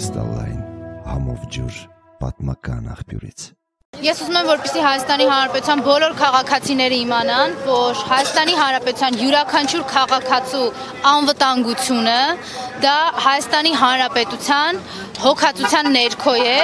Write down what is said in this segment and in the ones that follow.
կրիստալային համով ջուր պատմական աղբյուրից։ Ես ուզում եմ, որպեսզի Հայաստանի Հանրապետության բոլոր քաղաքացիները իմանան, որ Հայաստանի Հանրապետության յուրաքանչյուր քաղաքացու անվտանգությունը դա Հայաստանի Հանրապետության հոգացության ներքո է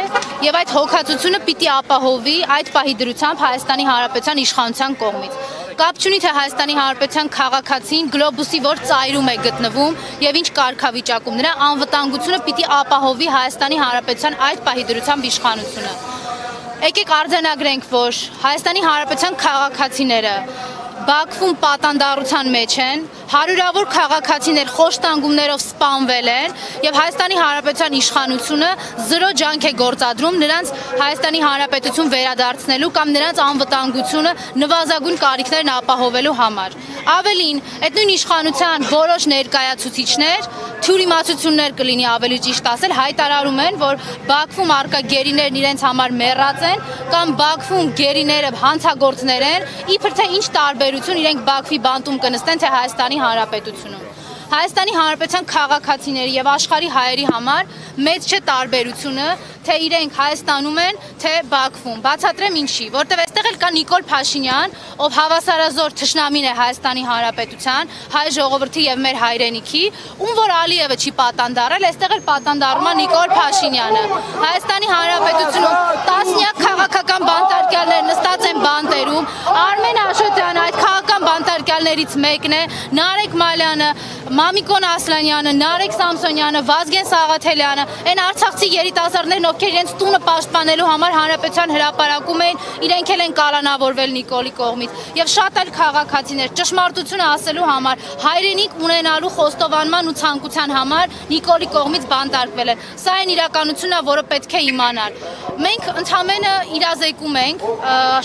եւ այդ հոգացությունը պիտի ապահովի այդ պահի դրությամբ Հայաստանի Հանրապետության իշխանության կողմից կապ չունի թե Հայաստանի Հանրապետության քաղաքացին գլոբուսի որ ծայրում է գտնվում եւ ինչ կարգավիճակում նրա անվտանգությունը պիտի ապահովի Հայաստանի Հանրապետության այդ պահի դրությամբ իշխանությունը Եկեք արձանագրենք, որ Հայաստանի Հանրապետության քաղաքացիները Բաքվում պատանդառության մեջ են, հարյուրավոր քաղաքացիներ խոշտանգումներով սպանվել են եւ Հայաստանի Հանրապետության իշխանությունը զրո ջանք է գործադրում նրանց Հայաստանի Հանրապետություն վերադարձնելու կամ նրանց անվտանգությունը նվազագույն կարիքներն ապահովելու համար։ Ավելին, այդ նույն իշխանության որոշ ներկայացուցիչներ թյուրիմացություններ կլինի ավելի ճիշտ ասել, հայտարարում են, որ Բաքվում արկա գերիներն իրենց համար մեռած են կամ Բաքվում գերիները հանցագործներ են, իբր թե ինչ տարբերություն իրենք Բաքվի բանտում կնստեն թե Հայաստանի Հանրապետությունում։ Հայաստանի Հանրապետության քաղաքացիների եւ աշխարհի հայերի համար մեծ չէ տարբերությունը, թե իրենք Հայաստանում են, թե Բաքվում։ Բացատրեմ ինչի, որտեվ այստեղ էլ կա Նիկոլ Փաշինյան, ով հավասարազոր թշնամին է Հայաստանի Հանրապետության, հայ ժողովրդի եւ մեր հայրենիքի, ում որ Ալիևը չի պատանդարել, այստեղ էլ պատանդարում է Նիկոլ Փաշինյանը։ Հայաստանի Հանրապետությունում տասնյակ քաղաքական բանտարկյալներ նստած են բանտերում, Արմեն Աշոտյանը այդ քաղաքական բանտարկյալներից մեկն է, Նարեկ Մալյանը, Մամիկոն Ասլանյանը, Նարեկ Սամսոնյանը, Վազգեն Սաղաթելյանը, այն արցախցի երիտասարդներն, ովքեր իրենց տունը պաշտպանելու համար հանրապետության հրապարակում էին, իրենք էլ են կալանավորվել Նիկոլի կողմից եւ շատ այլ քաղաքացիներ ճշմարտությունը ասելու համար, հայրենիք ունենալու խոստովանման ու ցանկության համար Նիկոլի կողմից բանտարկվել են։ Սա այն իրականությունն է, որը պետք է իմանալ։ Մենք ընդհանրապես իրազեկում ենք,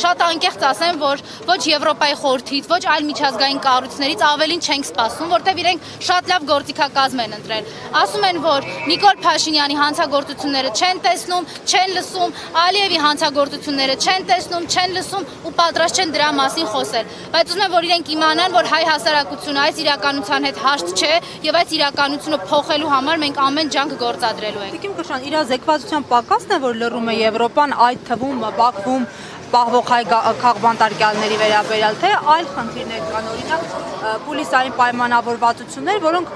շատ անկեղծ ասեմ, որ ոչ Եվրոպայի խորհրդից, ոչ այլ միջազգային կառույցներից ավելին չենք սպասում, որտեղ իրենք շատ լավ գործիքակազմ են ընտրել։ Ասում են, որ Նիկոլ Փաշինյանի հանցագործությունները չեն տեսնում, չեն լսում, Ալիևի հանցագործությունները չեն տեսնում, չեն լսում ու պատրաստ չեն դրա մասին խոսել։ Բայց ուզում եմ, որ իրենք իմանան, որ հայ հասարակությունը այս իրականության հետ հաշտ չէ եւ այս իրականությունը փոխելու համար մենք ամեն ջանք գործադրելու ենք։ Տիկին Կշան, իր զեկվածության պակասն է, որ լռում է Եվրոպան, այդ թվում Բաքվում պահվող հայ քաղբանտարկյալների վերաբերյալ, թե այլ խնդիրներ կան, օրինակ պոլիսային պայմանավորվածություններ, որոնք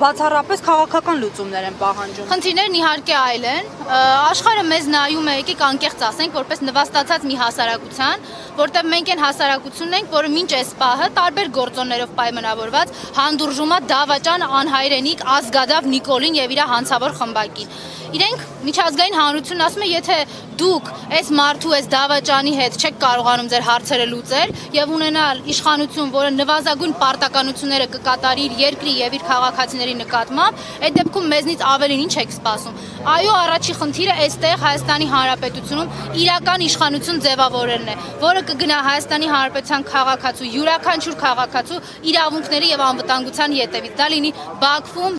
բացառապես քաղաքական լուծումներ են պահանջում։ Խնդիրներն իհարկե այլ են։ Աշխարհը մեզ նայում է, եկեք անկեղծ ասենք, որպես նվաստացած մի հասարակության, որտեղ մենք այն հասարակությունն ենք, որը մինչ այս պահը տարբեր գործոններով պայմանավորված հանդուրժում է դավաճան անհայրենիք ազգադավ Նիկոլին եւ իր հանցավոր խմբակին իրենք միջազգային հանրությունն ասում է, եթե դուք այս մարդու այս դավաճանի հետ չեք կարողանում ձեր հարցերը լուծել եւ ունենալ իշխանություն, որը նվազագույն պարտականությունները կկատարի իր երկրի եւ իր քաղաքացիների նկատմամբ, այդ դեպքում մեզնից ավելին ինչ եք սպասում։ Այո, առաջի խնդիրը այստեղ Հայաստանի Հանրապետությունում իրական իշխանություն ձևավորելն է, որը կգնա Հայաստանի Հանրապետության քաղաքացու, յուրաքանչյուր քաղաքացու իրավունքների եւ անվտանգության յետևից։ Դա լինի Բաքվում,